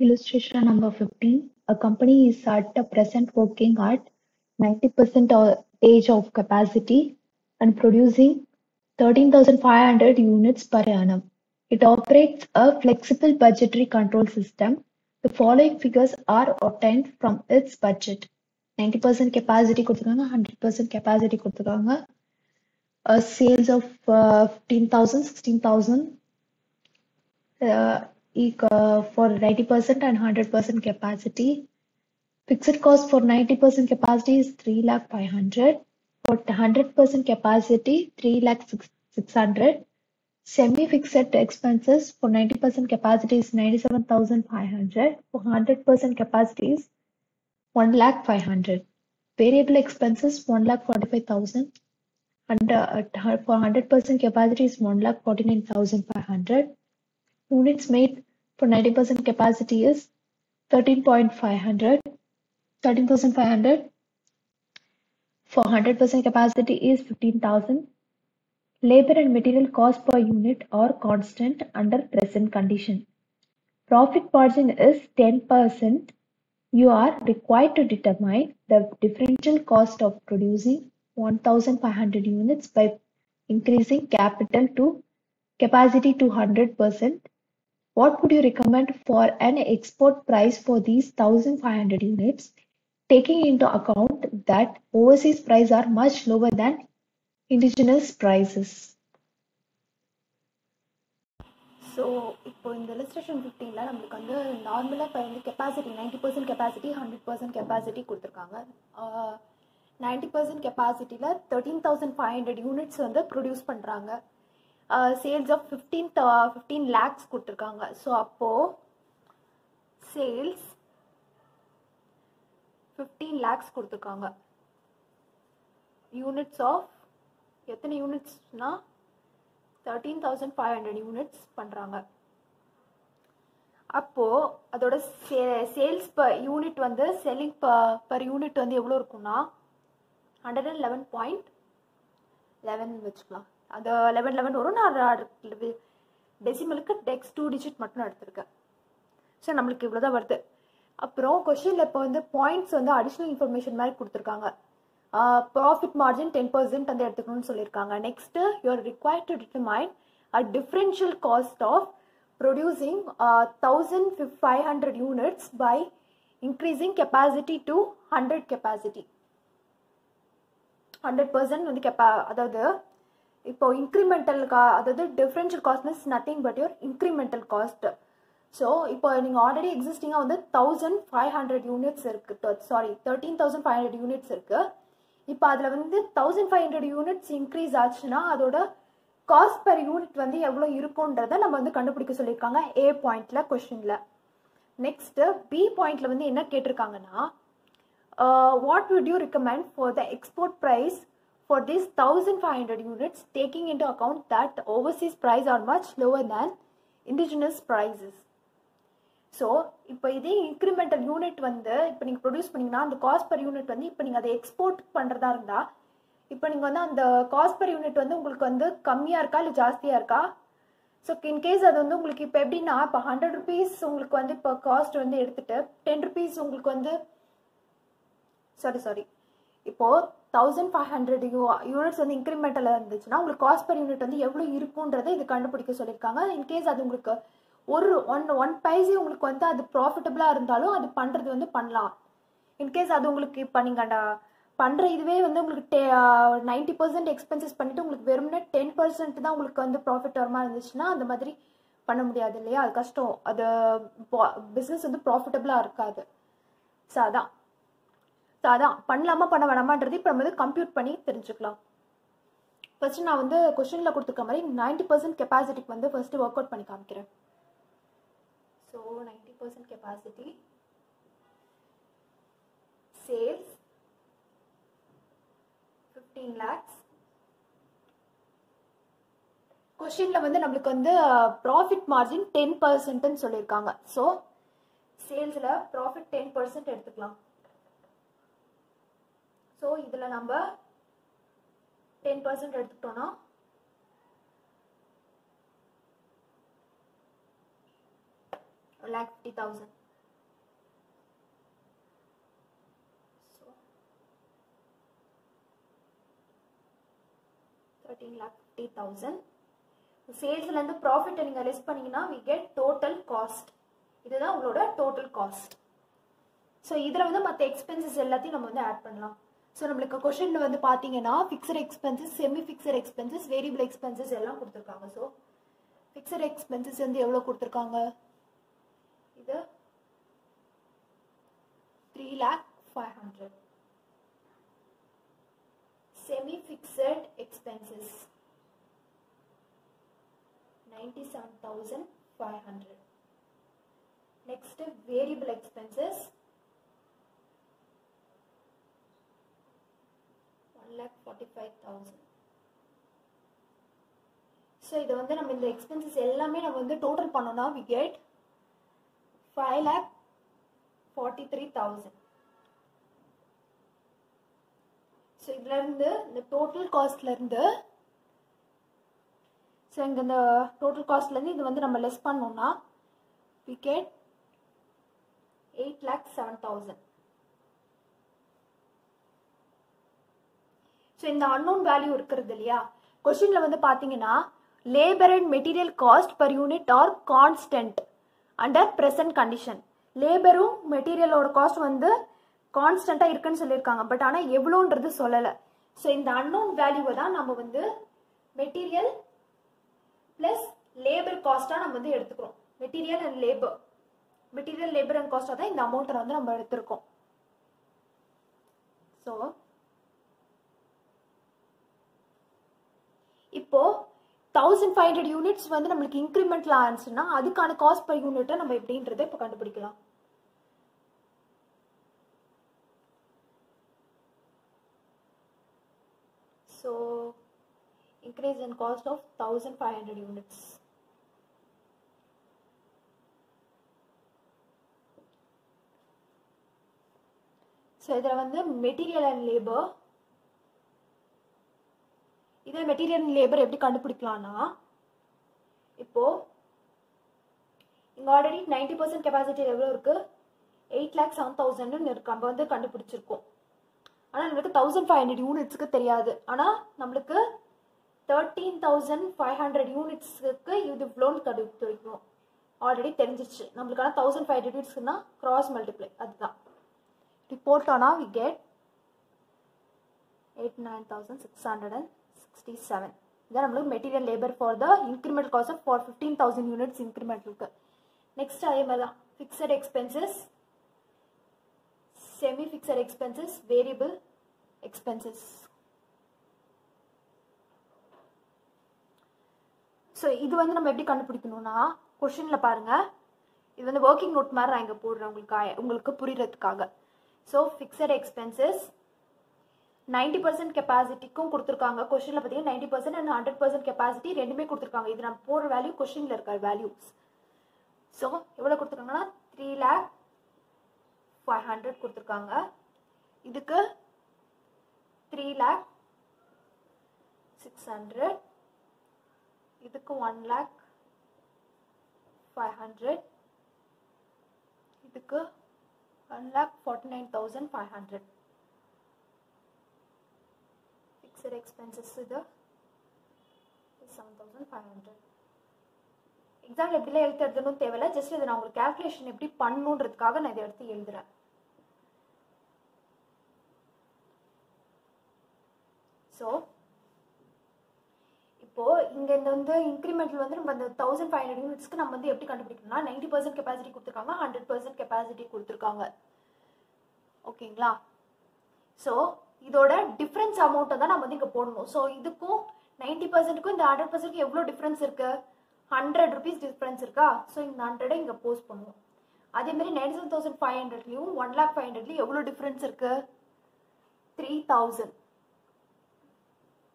Illustration number 15. A company is at the present working at 90% of age of capacity and producing 13,500 units per annum. It operates a flexible budgetary control system. The following figures are obtained from its budget. 90% capacity கொடுத்துருக்காங்க 100% capacity கொடுத்துருக்காங்க uh, sales of uh, 15,000 16,000 uh, eq- uh, for 90% and 100% capacity. Fixed cost for 90% capacity is 3 lakh 500. For 100% capacity, 3 lakh 600. Semi-fixed expenses for 90% capacity is 97,500. For 100% capacity is 1 lakh 500. Variable expenses 1 lakh 45,000. And uh, for 100% capacity is 1 lakh 49,500. Units made for 90% capacity is 13.500. 13,500. For 100% capacity is 15,000. Labor and material cost per unit are constant under present condition. Profit margin is 10%. You are required to determine the differential cost of producing 1,500 units by increasing capital to capacity to 100% What would you recommend for an export price for these 1,500 units, taking into account that overseas prices are much lower than indigenous prices? So இப்போ இந்த illustration 15 ல நம்மளுக்கு வந்து நார்மலாக இப்போ வந்து capacity ninety percent capacity hundred percent capacity கொடுத்துருக்காங்க ninety percent கெப்பாசிட்டியில் thirteen thousand five hundred units வந்து ப்ரொடியூஸ் பண்ணுறாங்க Sales of fifteen fifteen lakhs கொடுத்துருக்காங்க. ஸோ அப்போது சேல்ஸ் ஃபிஃப்டீன் லேக்ஸ் கொடுத்துருக்காங்க. யூனிட்ஸ் ஆஃப் எத்தனை யூனிட்ஸ்னால் thirteen thousand five hundred units பண்ணுறாங்க அப்போது அதோட சே சேல்ஸ் பர் யூனிட் வந்து செல்லிங் ப பர் யூனிட் வந்து எவ்வளோ இருக்குன்னா hundred and eleven point eleven வச்சுக்கலாம். அந்த லெவன் லெவன் வரும். நான் டெசிமலுக்கு டெக்ஸ் டூ டிஜிட் மட்டும் நான் எடுத்திருக்கேன். ஸோ நம்மளுக்கு இவ்வளோ தான் வருது. அப்புறம் கொஷினில் இப்போ வந்து பாயிண்ட்ஸ் வந்து அடிஷ்னல் இன்ஃபர்மேஷன் மாதிரி கொடுத்துருக்காங்க. ப்ராஃபிட் மார்ஜின் டென் பர்சன்ட் வந்து எடுத்துக்கணும்னு சொல்லியிருக்காங்க. Next you are required to determine a differential cost of producing thousand five hundred units by increasing capacity to hundred capacity hundred percent வந்து கெப்பா அதாவது இப்போ இன்க்ரிமெண்டல் கா அதாவது differential cost means nothing but your incremental cost so இப்போ நீங்கள் already எக்ஸிஸ்டிங்காக வந்து தௌசண்ட் ஃபைவ் ஹண்ட்ரட் யூனிட்ஸ் இருக்குது sorry thirteen thousand five hundred units இருக்குது இப்போ அதில் வந்து thousand five hundred units increase ஆச்சுன்னா அதோட காஸ்ட் பெர் யூனிட் வந்து எவ்வளோ இருக்குன்றதை நம்ம வந்து கண்டுபிடிக்க சொல்லியிருக்காங்க ஏ பாயிண்ட்ல கொஷினில் நெக்ஸ்ட்டு பி பாயிண்ட்ல வந்து என்ன கேட்டிருக்காங்கன்னா uh, what would you recommend for the export price for this thousand five hundred units taking into account that overseas price are much lower than indigenous prices so இப்போ இதே இன்க்ரிமெண்டல் யூனிட் வந்து இப்போ நீங்கள் produce பண்ணீங்கன்னா அந்த cost per unit வந்து இப்போ நீங்கள் அதை எக்ஸ்போர்ட் பண்ணுறதா இருந்தால் இப்போ நீங்கள் வந்து அந்த காஸ்ட் per யூனிட் வந்து உங்களுக்கு வந்து கம்மியாக இருக்கா இல்லை ஜாஸ்தியாக இருக்கா? ஸோ இன்கேஸ் அது வந்து உங்களுக்கு இப்போ எப்படின்னா இப்போ ஹண்ட்ரட் ருபீஸ் உங்களுக்கு வந்து இப்போ காஸ்ட் வந்து எடுத்துகிட்டு டென் ருபீஸ் உங்களுக்கு வந்து சாரி சாரி இப்போது thousand five hundred you units வந்து இன்க்ரிமெண்டலில் இருந்துச்சுன்னா உங்களுக்கு காஸ்ட் பர் யூனிட் வந்து எவ்வளோ இருக்குன்றதை இது கண்டுபிடிக்க சொல்லியிருக்காங்க. இன்கேஸ் அது உங்களுக்கு ஒரு ஒன் ஒன் பைஸே உங்களுக்கு வந்து அது ப்ராஃபிட்டபுளாக இருந்தாலும் அது பண்ணுறது வந்து பண்ணலாம். இன்கேஸ் அது உங்களுக்கு இப்போ நீங்கள் பண்ணுற இதுவே வந்து உங்களுக்கு டே நைன்டி பர்சன்ட் எக்ஸ்பென்சஸ் பண்ணிட்டு உங்களுக்கு வெறும்னா டென் பர்சன்ட் தான் உங்களுக்கு வந்து ப்ராஃபிட் வரமா இருந்துச்சுன்னா அந்த மாதிரி பண்ண முடியாது இல்லையா? அது கஷ்டம். அது பிஸ்னஸ் வந்து ப்ராஃபிட்டபுளாக இருக்காது. ஸோ அதான். அதான் பண்ணலாமா பண்ண வேணாமான்றது இப்போ நம்ம வந்து கம்ப்யூட் பண்ணி தெரிஞ்சுக்கலாம். ஃபர்ஸ்ட் நான் வந்து கொஷினில் கொடுத்துருக்க மாதிரி நைன்டி பர்சன்ட் கெப்பாசிட்டிக்கு வந்து ஃபர்ஸ்ட் ஒர்க் அவுட் பண்ணி காமிக்கிறேன். So ninety percent capacity sales fifteen lakhs கொஷினில் வந்து நம்மளுக்கு வந்து ப்ராஃபிட் மார்ஜின் டென் பர்சன்ட்னு சொல்லியிருக்காங்க. ஸோ சேல்ஸில் ப்ராஃபிட் டென் பர்சன்ட் எடுத்துக்கலாம். ஸோ இதில் நம்ம டென் பர்சன்ட் எடுத்துக்கிட்டோன்னா lakh fifty thousand thirteen lakh fifty thousand சேல்ஸ்லேருந்து ப்ராஃபிட்டை நீங்கள் லெஸ் பண்ணீங்கன்னா வி கெட் டோட்டல் காஸ்ட் இதுதான் உங்களோட டோட்டல் காஸ்ட் ஸோ இதில் வந்து மற்ற எக்ஸ்பென்சஸ் எல்லாத்தையும் நம்ம வந்து ஆட் பண்ணலாம். ஸோ நம்மளுக்கு கொஷனில் வந்து பார்த்தீங்கன்னா fixed expenses semi fixed expenses variable expenses எல்லாம் கொடுத்துருக்காங்க. ஸோ ஃபிக்ஸட் எக்ஸ்பென்சஸ் வந்து எவ்வளோ கொடுத்துருக்காங்க? இது three lakh five hundred semi fixed expenses ninety seven thousand five hundred next variable expenses one lakh forty five thousand so இது வந்து நம்ம இந்த எக்ஸ்பென்சஸ் எல்லாமே நம்ம வந்து டோட்டல் பண்ணோம்னா we get five lakh forty three thousand so இதுலேருந்து இந்த டோட்டல் காஸ்ட்லேருந்து ஸோ இங்கே இந்த டோட்டல் காஸ்ட்லேருந்து இது வந்து நம்ம லெஸ் பண்ணோம்னா we get eight lakh seven thousand so இந்த அன்னோன் வேல்யூ இருக்கிறது இல்லையா? கொஷினில் வந்து பார்த்தீங்கன்னா labour and material cost per unit are constant under present condition லேபரும் மெட்டீரியலோட காஸ்ட் வந்து கான்ஸ்டண்ட்டாக இருக்குன்னு சொல்லியிருக்காங்க. பட் ஆனால் எவ்வளோன்றது சொல்லலை. ஸோ இந்த அன்னோன் வேல்யூவை தான் நம்ம வந்து மெட்டீரியல் ப்ளஸ் லேபர் காஸ்ட்டாக நம்ம வந்து எடுத்துக்கிறோம். Material and labour material labour and காஸ்ட்டாக தான் இந்த அமௌண்ட்டை வந்து நம்ம எடுத்திருக்கோம். ஸோ இப்போ தௌசண்ட் ஃபைவ் ஹண்ட்ரட் யூனிட்ஸ் வந்து நம்மளுக்கு இன்க்ரிமெண்ட்ல ஆச்சுன்னா அதுக்கான காஸ்ட் பர் யூனிட்டை நம்ம எப்படின்றத இப்போ கண்டுபிடிக்கலாம் so increase in cost of 1500 units. So இதில் வந்து மெட்டீரியல் அண்ட் லேபர் இதே மெட்டீரியல் லேபர் எப்படி கண்டுபிடிக்கலாம்னா இப்போ இங்கே ஆல்ரெடி நைன்டி பர்சன்ட் கெப்பாசிட்டி எவ்வளோ இருக்குது எயிட் லேக் செவன் தௌசண்ட்னு இருக்கு. நம்ம வந்து கண்டுபிடிச்சிருக்கோம். ஆனால் நம்மளுக்கு தௌசண்ட் ஃபைவ் ஹண்ட்ரட் யூனிட்ஸுக்கு தெரியாது. ஆனால் நம்மளுக்கு தேர்ட்டீன் தௌசண்ட் ஃபைவ் ஹண்ட்ரட் யூனிட்ஸுக்கு இது இவ்வளோன்னு கண்டுபிடிக்கணும் ஆல்ரெடி தெரிஞ்சிச்சு நம்மளுக்கான தௌசண்ட் ஃபைவ் ஹண்ட்ரட் யூனிட்ஸ்னா கிராஸ் மல்டிப்ளை அதுதான். இப்படி போட்டோன்னா we get eight nine thousand six hundred and sixty seven இதான் நம்மளுக்கு material labour for the increment cost of for fifteen thousand units இன்க்ரிமெண்ட்டுக்கு next அதே மாதிரி தான் fixed expenses semi fixed expenses variable expenses so இது வந்து நம்ம எப்படி கண்டுபிடிக்கணும்னா கொஷினில் பாருங்க. இது வந்து ஒர்க்கிங் நோட் மாதிரி நான் இங்கே போடுறேன் உங்களுக்கு உங்களுக்கு புரியறதுக்காக. So fixed expenses ninety percent கெப்பாசிட்டிக்கும் கொடுத்துருக்காங்க. கொஷினில் பார்த்தீங்கன்னா ninety percent and hundred percent capacity ரெண்டுமே கொடுத்துருக்காங்க. இது நம்ம போகிற வேல்யூ கொஸ்டினில் இருக்க வேல்யூஸ் ஸோ எவ்வளோ கொடுத்துருக்காங்கன்னா? த்ரீ லேக் ஃபைவ் ஹண்ட்ரட் கொடுத்துருக்காங்க. இதுக்கு த்ரீ லேக் சிக்ஸ் ஹண்ட்ரட் இதுக்கு ஒன் லேக் ஃபைவ் ஹண்ட்ரட் இதுக்கு one lakh forty nine thousand five hundred fixed expenses இது seven thousand five hundred exam எப்படிலாம் எழுத்து எழுதணும் தேவையில்ல. ஜஸ்ட் இதை நான் உங்களுக்கு கேல்குலேஷன் எப்படி பண்ணணுன்றதுக்காக நான் இதை எடுத்து எழுதுறேன். ஸோ இப்போ இங்க இந்த வந்து இன்க்ரிமெண்ட்ல வந்து நம்ம அந்த தௌசண்ட் ஃபைவ் ஹண்ட்ரட் யூனிட்ஸ்க்கு நம்ம வந்து எப்படி கண்டுபிடிக்கணும்னா நைன்டி பர்சன்ட் கெப்பாசிட்டி கொடுத்துருக்காங்க ஹண்ட்ரட் பர்சன்ட் கெப்பாசிட்டி கொடுத்துருக்காங்க. ஓகேங்களா ஸோ இதோட டிஃப்ரென்ஸ் அமௌண்ட்டை தான் நம்ம வந்து இங்கே போடணும். ஸோ இதுக்கும் நைன்டி பர்சன்ட்டுக்கும் இந்த ஹண்ட்ரட் பர்சன்ட்க்கு எவ்வளோ டிஃப்ரென்ஸ் இருக்கு? ஹண்ட்ரட் ருபீஸ் டிஃப்ரென்ஸ் இருக்கா? ஸோ இந்த ஹண்ட்ரடை இங்கே போஸ்ட் பண்ணுவோம். அதே மாதிரி நைன்டி செவன் தௌசண்ட் ஃபைவ் ஹண்ட்ரட்லையும் ஒன் லேக் ஃபைவ் ஹண்ட்ரட்லையும் எவ்வளோ டிஃப்ரென்ஸ் இருக்கு? த்ரீ தௌசண்ட்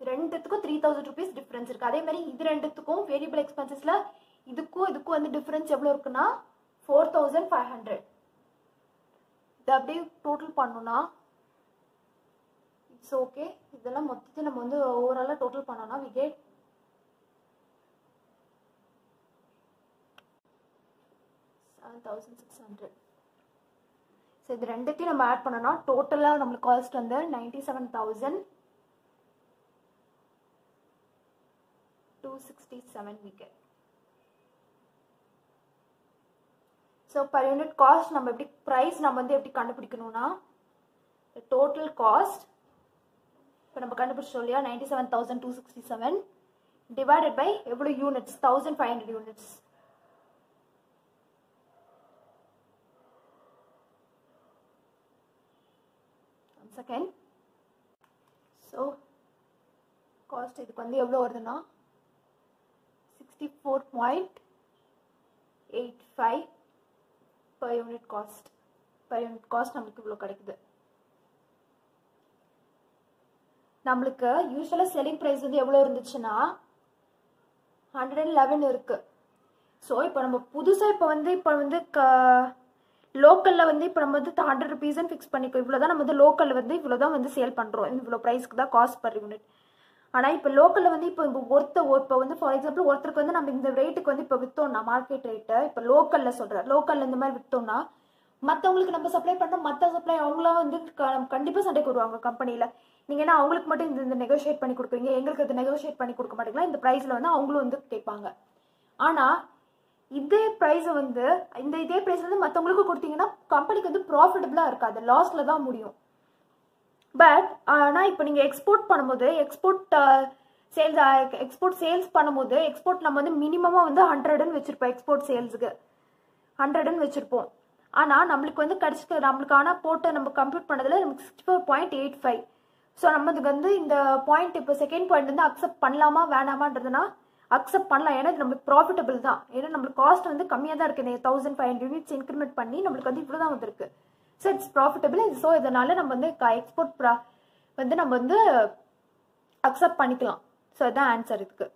ரெண்டுத்துக்கும் த்ரீ தௌசண்ட் ருபீஸ் டிஃப்ரென்ஸ் இருக்குது அதே மாதிரி இது ரெண்டுத்துக்கும் வேரியபிள் எக்ஸ்பென்சஸில் இதுக்கும் இதுக்கும் வந்து டிஃப்ரென்ஸ் எவ்வளோ இருக்குன்னா ஃபோர் தௌசண்ட் ஃபைவ் ஹண்ட்ரட் இது அப்படியே டோட்டல் பண்ணுன்னா ஸோ ஓகே இதெல்லாம் மொத்தத்தை நம்ம வந்து ஓவராலாக டோட்டல் பண்ணோம்னா we get seven thousand six hundred so இது ரெண்டுத்தையும் நம்ம ஆட் பண்ணோம்னா டோட்டலாக நம்மளுக்கு காஸ்ட் வந்து ninety seven thousand two sixty seven week so per unit cost நம்ம எப்படி ப்ரைஸ் நம்ம வந்து எப்படி கண்டுபிடிக்கணும்னா டோட்டல் காஸ்ட் இப்போ நம்ம கண்டுபிடிச்சோம் இல்லையா? Ninety seven thousand two sixty seven divided by எவ்வளோ units thousand five hundred units second so cost இதுக்கு வந்து எவ்வளோ வருதுன்னா? Sixty four point eight five per unit cost per unit cost நம்மளுக்கு இவ்வளோ கிடைக்குது. நம்மளுக்கு யூஸ்வலாக செல்லிங் ப்ரைஸ் வந்து எவ்வளோ இருந்துச்சுன்னா ஹண்ட்ரட் அண்ட் லெவன் இருக்குது ஸோ இப்போ நம்ம புதுசாக இப்போ வந்து இப்போ வந்து க லோக்கலில் வந்து இப்போ நம்ம வந்து ஹண்ட்ரட் ருபீஸ்ன்னு ஃபிக்ஸ் பண்ணிக்கோ. இவ்வளோ தான் நம்ம வந்து லோக்கலில் வந்து இவ்வளோ தான் வந்து சேல் பண்ணுறோம் இவ்வளோ ப்ரைஸ்க்கு தான் காஸ்ட் பர் யூனிட் ஆனால் இப்போ லோக்கலில் வந்து இப்போ இப்போ ஒருத்த இப்போ வந்து ஃபார் எக்ஸாம்பிள் ஒருத்தருக்கு வந்து நம்ம இந்த ரேட்டுக்கு வந்து இப்போ விற்றோம்னா மார்க்கெட் ரேட்டை இப்போ லோக்கலில் சொல்கிறேன் லோக்கலில் இந்த மாதிரி விற்றோம்னா மற்றவங்களுக்கு நம்ம சப்ளை பண்ணுறோம் மற்ற சப்ளை அவங்களாம் வந்து கண்டிப்பாக சண்டைக்கு வருவாங்க கம்பெனியில் நீங்கள் என்ன அவங்களுக்கு மட்டும் இந்த இந்த நெகோஷியேட் பண்ணி கொடுக்குறீங்க? எங்களுக்கு இது நெகோஷியேட் பண்ணி கொடுக்க மாட்டீங்களா? இந்த ப்ரைஸில் வந்து அவங்களும் வந்து கேட்பாங்க. ஆனால் இதே ப்ரைஸை வந்து இந்த இதே ப்ரைஸ் வந்து மற்றவங்களுக்கு கொடுத்தீங்கன்னா கம்பெனிக்கு வந்து ப்ராஃபிட்டபுளாக இருக்காது. லாஸில் தான் முடியும். பட் ஆனால் இப்போ நீங்கள் எக்ஸ்போர்ட் பண்ணும்போது எக்ஸ்போர்ட் சேல்ஸ் எக்ஸ்போர்ட் சேல்ஸ் பண்ணும்போது எக்ஸ்போர்ட் நம்ம வந்து மினிமமாக வந்து ஹண்ட்ரட்னு வச்சுருப்போம் எக்ஸ்போர்ட் சேல்ஸுக்கு ஹண்ட்ரட்னு வச்சுருப்போம். ஆனால் நம்மளுக்கு வந்து கிடச்சிக்க நம்மளுக்கான போட்டை போட்டு நம்ம கம்ப்யூட் பண்ணதில் நமக்கு sixty four point eight five so நம்மளுக்கு வந்து இந்த பாயிண்ட் இப்போ செகண்ட் பாயிண்ட் வந்து அக்செப்ட் பண்ணலாமா வேணாமான்றதுனா அக்செப்ட் பண்ணலாம். ஏன்னா இது நம்மளுக்கு ப்ராஃபிட்டபிள் தான். ஏன்னா நம்மளுக்கு காஸ்ட் வந்து கம்மியாக தான் இருக்குது thousand five hundred units increment பண்ணி நம்மளுக்கு வந்து இவ்வளோ தான் வந்திருக்கு ஸோ இட்ஸ் ப்ராஃபிட்டபிள் ஸோ இதனால நம்ம வந்து எக்ஸ்போர்ட் ப்ரா வந்து நம்ம வந்து அக்செப்ட் பண்ணிக்கலாம். ஸோ இதுதான் ஆன்சர் இதுக்கு.